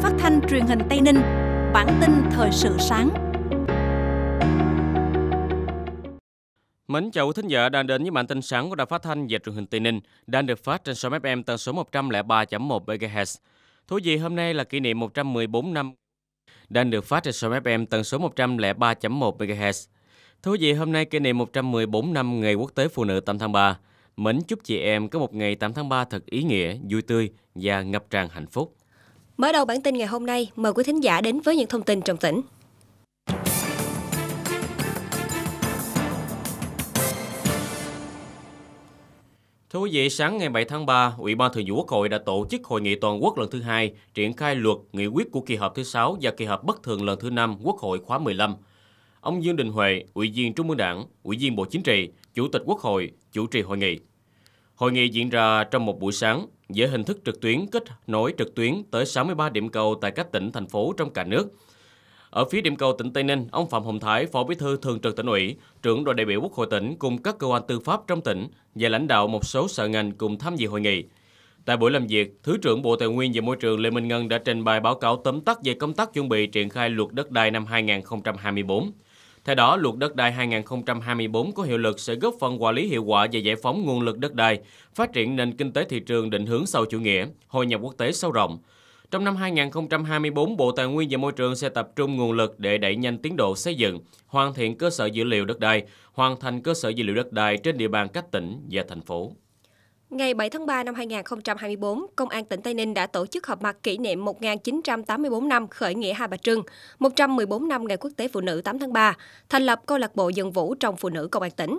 Phát thanh Truyền hình Tây Ninh. Bản tin thời sự sáng. Mến chào quý thính giả đang đến với bản tin sáng của Đài Phát thanh và Truyền hình Tây Ninh đang được phát trên sóng FM tần số 103.1 MHz. Thú vị hôm nay là kỷ niệm 114 năm đang được phát trên sóng FM tần số 103.1 MHz. Thú vị hôm nay kỷ niệm 114 năm Ngày Quốc tế Phụ nữ 8 tháng 3. Mến chúc chị em có một ngày 8 tháng 3 thật ý nghĩa, vui tươi và ngập tràn hạnh phúc. Mở đầu bản tin ngày hôm nay, mời quý thính giả đến với những thông tin trong tỉnh. Thưa quý vị, sáng ngày 7 tháng 3, Ủy ban Thường vụ Quốc hội đã tổ chức hội nghị toàn quốc lần thứ hai triển khai luật nghị quyết của kỳ họp thứ 6 và kỳ họp bất thường lần thứ 5 Quốc hội khóa 15. Ông Dương Đình Huệ, Ủy viên Trung ương Đảng, Ủy viên Bộ Chính trị, Chủ tịch Quốc hội chủ trì hội nghị. Hội nghị diễn ra trong một buổi sáng với hình thức trực tuyến kết nối trực tuyến tới 63 điểm cầu tại các tỉnh, thành phố trong cả nước. Ở phía điểm cầu tỉnh Tây Ninh, ông Phạm Hồng Thái, Phó Bí thư Thường trực tỉnh ủy, trưởng đoàn đại biểu Quốc hội tỉnh cùng các cơ quan tư pháp trong tỉnh và lãnh đạo một số sở ngành cùng tham dự hội nghị. Tại buổi làm việc, Thứ trưởng Bộ Tài nguyên và Môi trường Lê Minh Ngân đã trình bày báo cáo tóm tắt về công tác chuẩn bị triển khai luật đất đai năm 2024. Theo đó, luật đất đai 2024 có hiệu lực sẽ góp phần quản lý hiệu quả và giải phóng nguồn lực đất đai, phát triển nền kinh tế thị trường định hướng sau chủ nghĩa, hội nhập quốc tế sâu rộng. Trong năm 2024, Bộ Tài nguyên và Môi trường sẽ tập trung nguồn lực để đẩy nhanh tiến độ xây dựng, hoàn thiện cơ sở dữ liệu đất đai, hoàn thành cơ sở dữ liệu đất đai trên địa bàn các tỉnh và thành phố. Ngày 7 tháng 3 năm 2024, Công an tỉnh Tây Ninh đã tổ chức họp mặt kỷ niệm 1984 năm khởi nghĩa Hai Bà Trưng, 114 năm Ngày Quốc tế Phụ nữ 8 tháng 3, thành lập câu lạc bộ dân vũ trong phụ nữ công an tỉnh.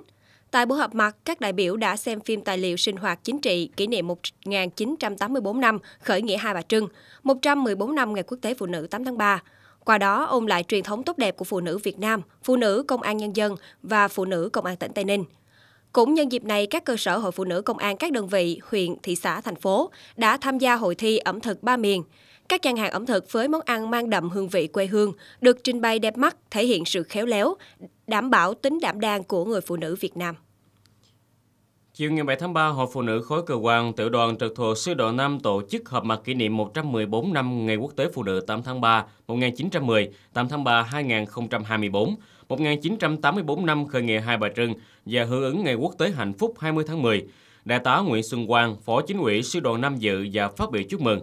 Tại buổi họp mặt, các đại biểu đã xem phim tài liệu sinh hoạt chính trị kỷ niệm 1984 năm khởi nghĩa Hai Bà Trưng, 114 năm Ngày Quốc tế Phụ nữ 8 tháng 3. Qua đó, ôn lại truyền thống tốt đẹp của phụ nữ Việt Nam, phụ nữ công an nhân dân và phụ nữ công an tỉnh Tây Ninh. Cũng nhân dịp này, các cơ sở hội phụ nữ công an các đơn vị, huyện, thị xã, thành phố đã tham gia hội thi ẩm thực ba miền. Các gian hàng ẩm thực với món ăn mang đậm hương vị quê hương được trình bày đẹp mắt, thể hiện sự khéo léo, đảm bảo tính đảm đang của người phụ nữ Việt Nam. Chiều ngày 7 tháng 3, Hội Phụ nữ khối cơ quan tiểu đoàn trực thuộc sư đoàn 5 tổ chức họp mặt kỷ niệm 114 năm Ngày Quốc tế Phụ nữ 8 tháng 3 1910, 8 tháng 3 2024, 1984 năm khởi nghĩa Hai Bà Trưng và hưởng ứng Ngày Quốc tế Hạnh phúc 20 tháng 10. Đại tá Nguyễn Xuân Quang, Phó Chính ủy Sư đoàn Nam dự và phát biểu chúc mừng.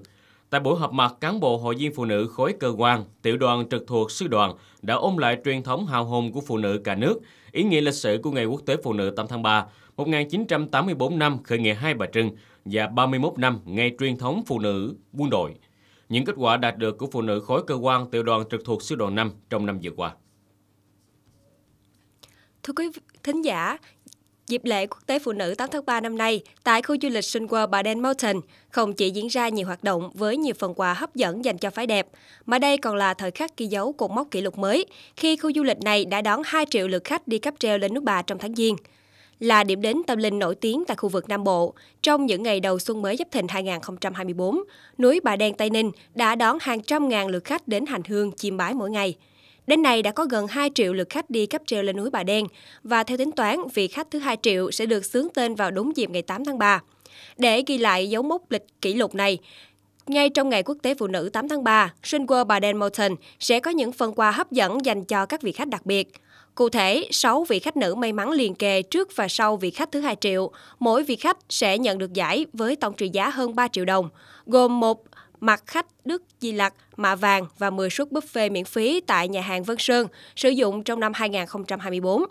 Tại buổi họp mặt, cán bộ hội viên phụ nữ khối cơ quan, tiểu đoàn trực thuộc sư đoàn đã ôm lại truyền thống hào hùng của phụ nữ cả nước, ý nghĩa lịch sử của Ngày Quốc tế Phụ nữ 8 tháng 3, 1984 năm khởi nghĩa Hai Bà Trưng và 31 năm ngày truyền thống phụ nữ quân đội. Những kết quả đạt được của phụ nữ khối cơ quan tiểu đoàn trực thuộc sư đoàn 5 trong năm vừa qua. Thưa quý thính giả, Dịp lễ Quốc tế Phụ nữ 8 tháng 3 năm nay, tại khu du lịch Sun World Baden Mountain, không chỉ diễn ra nhiều hoạt động với nhiều phần quà hấp dẫn dành cho phái đẹp, mà đây còn là thời khắc ghi dấu cột mốc kỷ lục mới khi khu du lịch này đã đón 2 triệu lượt khách đi cáp treo lên núi Bà trong tháng Giêng là điểm đến tâm linh nổi tiếng tại khu vực Nam Bộ. Trong những ngày đầu xuân mới Giáp Thìn 2024, núi Bà Đen Tây Ninh đã đón hàng trăm ngàn lượt khách đến hành hương chiêm bái mỗi ngày. Đến nay đã có gần 2 triệu lượt khách đi cáp treo lên núi Bà Đen và theo tính toán, vị khách thứ 2 triệu sẽ được xướng tên vào đúng dịp ngày 8 tháng 3. Để ghi lại dấu mốc lịch kỷ lục này, ngay trong ngày Quốc tế Phụ nữ 8 tháng 3, Sun Bà Đen Mountain sẽ có những phần quà hấp dẫn dành cho các vị khách đặc biệt. Cụ thể, 6 vị khách nữ may mắn liền kề trước và sau vị khách thứ 2 triệu. Mỗi vị khách sẽ nhận được giải với tổng trị giá hơn 3 triệu đồng, gồm một mặt khách Đức Di Lặc, mạ vàng và 10 suất buffet miễn phí tại nhà hàng Vân Sơn sử dụng trong năm 2024.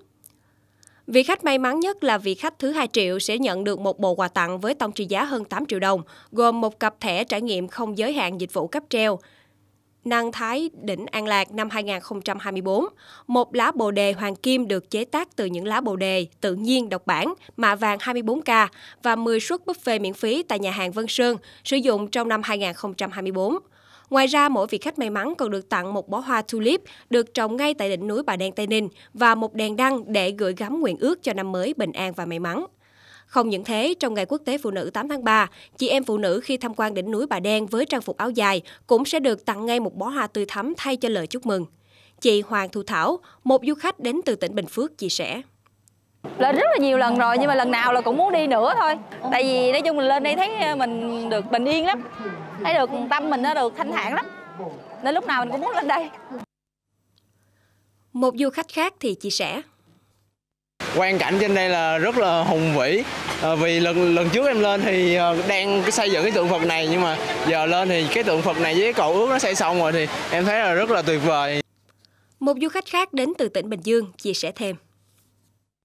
Vị khách may mắn nhất là vị khách thứ 2 triệu sẽ nhận được một bộ quà tặng với tổng trị giá hơn 8 triệu đồng, gồm một cặp thẻ trải nghiệm không giới hạn dịch vụ cấp treo, Năng Thái Đỉnh An Lạc năm 2024, một lá bồ đề hoàng kim được chế tác từ những lá bồ đề tự nhiên độc bản, mạ vàng 24K và 10 suất buffet miễn phí tại nhà hàng Vân Sơn sử dụng trong năm 2024. Ngoài ra, mỗi vị khách may mắn còn được tặng một bó hoa tulip được trồng ngay tại đỉnh núi Bà Đen Tây Ninh và một đèn đăng để gửi gắm nguyện ước cho năm mới bình an và may mắn. Không những thế, trong ngày quốc tế phụ nữ 8 tháng 3, chị em phụ nữ khi tham quan đỉnh núi Bà Đen với trang phục áo dài cũng sẽ được tặng ngay một bó hoa tươi thắm thay cho lời chúc mừng. Chị Hoàng Thu Thảo, một du khách đến từ tỉnh Bình Phước chia sẻ. Lên rất là nhiều lần rồi nhưng mà lần nào là cũng muốn đi nữa thôi. Tại vì nói chung mình lên đây thấy mình được bình yên lắm. Thấy được tâm mình nó được thanh thản lắm. nên lúc nào mình cũng muốn lên đây một du khách khác thì chia sẻ quan cảnh trên đây là rất là hùng vĩ à, vì lần lần trước em lên thì ờ, đang xây dựng cái tượng Phật này nhưng mà giờ lên thì cái tượng Phật này với cái cầu ước nó xây xong rồi thì em thấy là rất là tuyệt vời. Một du khách khác đến từ tỉnh Bình Dương chia sẻ thêm.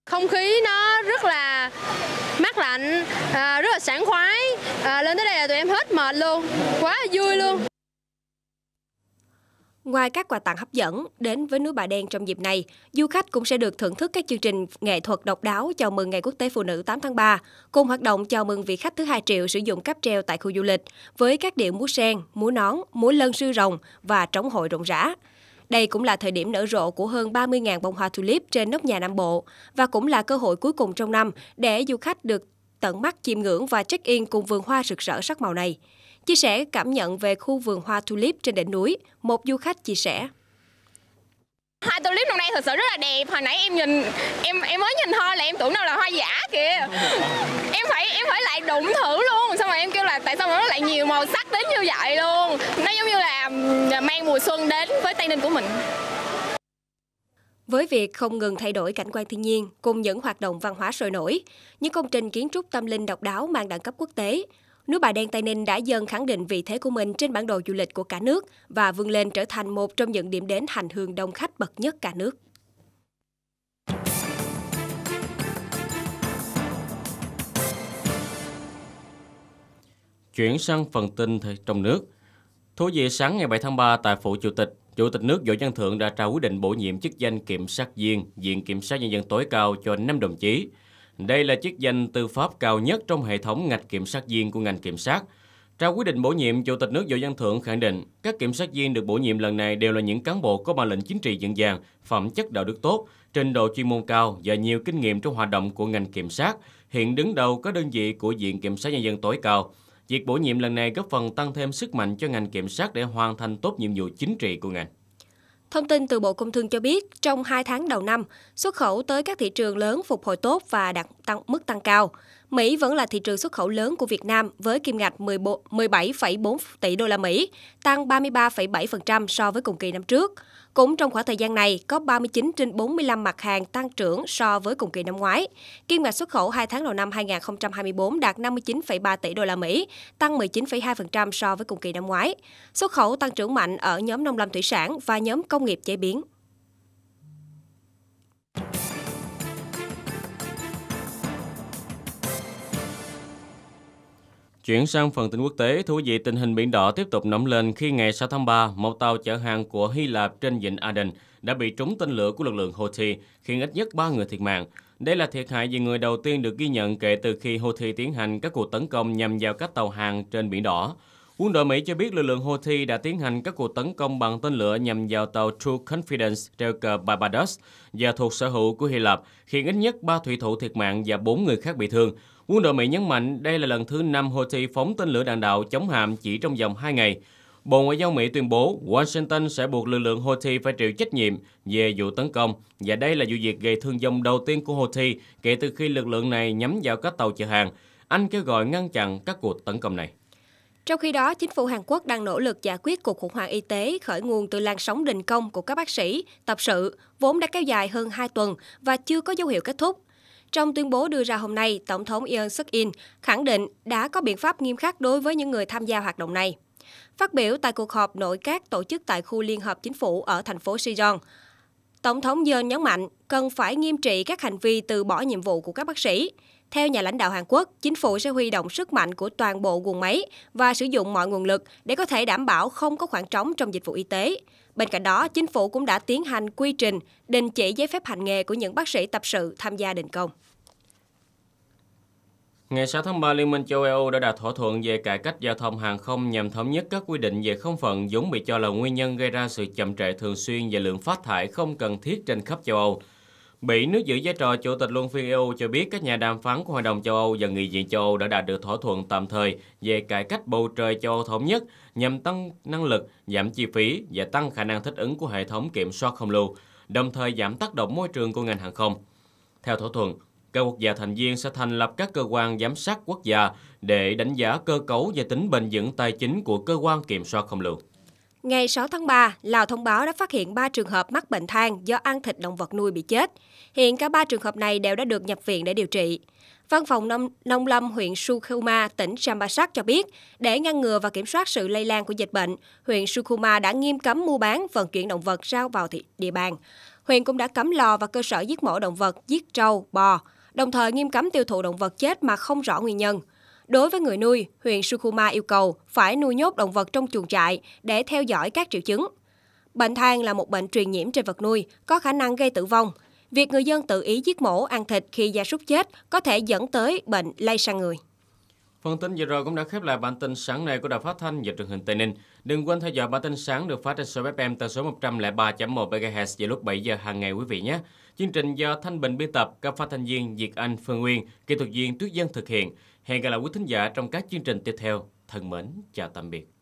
Không khí nó rất là mát lạnh, à, rất là sảng khoái. À, lên tới đây là tụi em hết mệt luôn, quá vui luôn. Ngoài các quà tặng hấp dẫn, đến với núi Bà Đen trong dịp này, du khách cũng sẽ được thưởng thức các chương trình nghệ thuật độc đáo chào mừng Ngày Quốc tế Phụ nữ 8 tháng 3, cùng hoạt động chào mừng vị khách thứ hai triệu sử dụng cáp treo tại khu du lịch, với các điệu múa sen, múa nón, múa lân sư rồng và trống hội rộn rã. Đây cũng là thời điểm nở rộ của hơn 30.000 bông hoa tulip trên nóc nhà Nam Bộ và cũng là cơ hội cuối cùng trong năm để du khách được tận mắt chiêm ngưỡng và check-in cùng vườn hoa rực rỡ sắc màu này. Chia sẻ cảm nhận về khu vườn hoa tulip trên đỉnh núi, một du khách chia sẻ. Hoa tulip năm nay thật sự rất là đẹp. Hồi nãy em nhìn em em mới nhìn thôi là em tưởng đâu là hoa giả kìa. Em phải em phải lại đụng thử luôn. Xong rồi em kêu là tại sao nó lại nhiều màu sắc đến như vậy luôn. Nó giống như là mang mùa xuân đến với Tây Ninh của mình. Với việc không ngừng thay đổi cảnh quan thiên nhiên cùng những hoạt động văn hóa sôi nổi, những công trình kiến trúc tâm linh độc đáo mang đẳng cấp quốc tế, núi Bà Đen Tây Ninh đã dần khẳng định vị thế của mình trên bản đồ du lịch của cả nước và vươn lên trở thành một trong những điểm đến hành hương đông khách bậc nhất cả nước. Chuyển sang phần tin trong nước. Thú vị sáng ngày 7 tháng 3 tại Phủ Chủ tịch, Chủ tịch nước Võ Văn Thượng đã trao quyết định bổ nhiệm chức danh kiểm sát viên Viện Kiểm sát Nhân dân tối cao cho 5 đồng chí. Đây là chức danh tư pháp cao nhất trong hệ thống ngạch kiểm sát viên của ngành kiểm sát. Trao quyết định bổ nhiệm, Chủ tịch nước Võ Văn thưởng khẳng định các kiểm sát viên được bổ nhiệm lần này đều là những cán bộ có bản lĩnh chính trị vững vàng, phẩm chất đạo đức tốt, trình độ chuyên môn cao và nhiều kinh nghiệm trong hoạt động của ngành kiểm sát, hiện đứng đầu các đơn vị của Viện Kiểm sát Nhân dân tối cao. Việc bổ nhiệm lần này góp phần tăng thêm sức mạnh cho ngành kiểm sát để hoàn thành tốt nhiệm vụ chính trị của ngành. Thông tin từ Bộ Công Thương cho biết, trong 2 tháng đầu năm, xuất khẩu tới các thị trường lớn phục hồi tốt và đạt tăng, mức tăng cao. Mỹ vẫn là thị trường xuất khẩu lớn của Việt Nam với kim ngạch 17,4 tỷ đô la Mỹ, tăng 33,7% so với cùng kỳ năm trước. Cũng trong khoảng thời gian này, có 39 trên 45 mặt hàng tăng trưởng so với cùng kỳ năm ngoái. Kim ngạch xuất khẩu 2 tháng đầu năm 2024 đạt 59,3 tỷ đô la Mỹ, tăng 19,2% so với cùng kỳ năm ngoái. Xuất khẩu tăng trưởng mạnh ở nhóm nông lâm thủy sản và nhóm công nghiệp chế biến. Chuyển sang phần tin quốc tế, thú vị tình hình biển đỏ tiếp tục nóng lên khi ngày 6 tháng 3, một tàu chở hàng của Hy Lạp trên vịnh Aden đã bị trúng tên lửa của lực lượng Houthi, khiến ít nhất 3 người thiệt mạng. Đây là thiệt hại về người đầu tiên được ghi nhận kể từ khi Houthi tiến hành các cuộc tấn công nhằm vào các tàu hàng trên biển đỏ. Quân đội Mỹ cho biết lực lượng Houthi đã tiến hành các cuộc tấn công bằng tên lửa nhằm vào tàu True Confidence treo cờ Barbados và thuộc sở hữu của Hy Lạp, khiến ít nhất 3 thủy thủ thiệt mạng và 4 người khác bị thương. Quân đội Mỹ nhấn mạnh đây là lần thứ năm Houthi phóng tên lửa đạn đạo chống hạm chỉ trong vòng 2 ngày. Bộ Ngoại giao Mỹ tuyên bố Washington sẽ buộc lực lượng Houthi phải chịu trách nhiệm về vụ tấn công và đây là vụ việc gây thương vong đầu tiên của Houthi kể từ khi lực lượng này nhắm vào các tàu chở hàng. Anh kêu gọi ngăn chặn các cuộc tấn công này. Trong khi đó, chính phủ Hàn Quốc đang nỗ lực giải quyết cuộc khủng hoảng y tế khởi nguồn từ làn sóng đình công của các bác sĩ, tập sự, vốn đã kéo dài hơn 2 tuần và chưa có dấu hiệu kết thúc. Trong tuyên bố đưa ra hôm nay, Tổng thống Yoon suk in khẳng định đã có biện pháp nghiêm khắc đối với những người tham gia hoạt động này. Phát biểu tại cuộc họp nội các tổ chức tại khu Liên hợp Chính phủ ở thành phố Sejong, Tổng thống Yoon nhấn mạnh cần phải nghiêm trị các hành vi từ bỏ nhiệm vụ của các bác sĩ. Theo nhà lãnh đạo Hàn Quốc, chính phủ sẽ huy động sức mạnh của toàn bộ nguồn máy và sử dụng mọi nguồn lực để có thể đảm bảo không có khoảng trống trong dịch vụ y tế. Bên cạnh đó, chính phủ cũng đã tiến hành quy trình đình chỉ giấy phép hành nghề của những bác sĩ tập sự tham gia đình công. Ngày 6 tháng 3, Liên minh châu Âu đã đạt thỏa thuận về cải cách giao thông hàng không nhằm thống nhất các quy định về không phận vốn bị cho là nguyên nhân gây ra sự chậm trễ thường xuyên và lượng phát thải không cần thiết trên khắp châu Âu. Bỉ nước giữ vai trò chủ tịch luân phiên EU cho biết các nhà đàm phán của Hội đồng châu Âu và Nghị viện châu Âu đã đạt được thỏa thuận tạm thời về cải cách bầu trời châu Âu thống nhất nhằm tăng năng lực, giảm chi phí và tăng khả năng thích ứng của hệ thống kiểm soát không lưu, đồng thời giảm tác động môi trường của ngành hàng không. Theo thỏa thuận, các quốc gia thành viên sẽ thành lập các cơ quan giám sát quốc gia để đánh giá cơ cấu và tính bền vững tài chính của cơ quan kiểm soát không lưu. Ngày 6 tháng 3, Lào thông báo đã phát hiện 3 trường hợp mắc bệnh than do ăn thịt động vật nuôi bị chết. Hiện cả 3 trường hợp này đều đã được nhập viện để điều trị. Văn phòng nông, nông lâm huyện Sukhuma, tỉnh Champasak cho biết, để ngăn ngừa và kiểm soát sự lây lan của dịch bệnh, huyện Sukhuma đã nghiêm cấm mua bán, vận chuyển động vật ra vào thị địa bàn. Huyện cũng đã cấm lò và cơ sở giết mổ động vật, giết trâu, bò, đồng thời nghiêm cấm tiêu thụ động vật chết mà không rõ nguyên nhân. Đối với người nuôi, huyện Sukuma yêu cầu phải nuôi nhốt động vật trong chuồng trại để theo dõi các triệu chứng. Bệnh than là một bệnh truyền nhiễm trên vật nuôi, có khả năng gây tử vong. Việc người dân tự ý giết mổ ăn thịt khi gia súc chết có thể dẫn tới bệnh lây sang người. Phần tin vừa rồi cũng đã khép lại bản tin sáng nay của Đài Phát thanh và Truyền hình Tây Ninh. Đừng quên theo dõi bản tin sáng được phát trên số FM tần số 103.1 MHz vào lúc 7 giờ hàng ngày quý vị nhé. Chương trình do Thanh Bình biên tập, các phát thanh viên Diệt Anh, Phương Nguyên, kỹ thuật viên Tuyết Dân thực hiện. Hẹn gặp lại quý thính giả trong các chương trình tiếp theo. Thân mến, chào tạm biệt.